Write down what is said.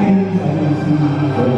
Kita.